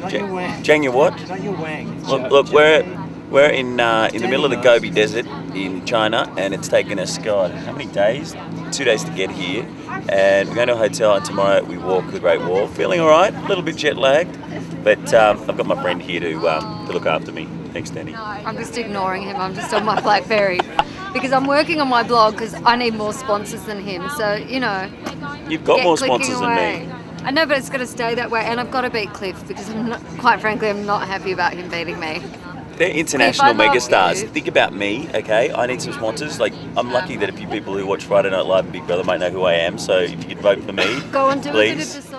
Daniel Wang. Janya what? Daniel Wang. Look, look we're we're in uh, in the middle of the Gobi Desert in China, and it's taken us God how many days? Two days to get here, and we're going to a hotel, and tomorrow we walk the Great Wall. Feeling all right, a little bit jet lagged, but um, I've got my friend here to um, to look after me. Thanks, Dannii. I'm just ignoring him. I'm just on my BlackBerry because I'm working on my blog because I need more sponsors than him. So you know, You've got more sponsors away. than me. I know, but it's going to stay that way, and I've got to beat Cliff because I'm not, quite frankly, I'm not happy about him beating me. They're international If I love megastars. Think about me, okay? I need some sponsors. Like, I'm lucky that a few people who watch Friday Night Live and Big Brother might know who I am. So if you could vote for me, Go and do please.